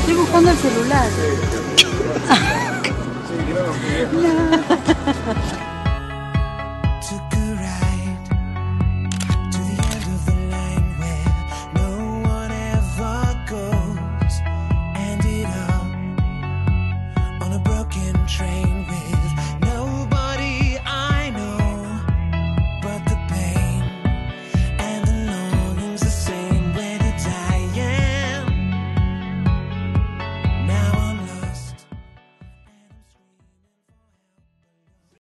Estoy buscando el celular. Ah,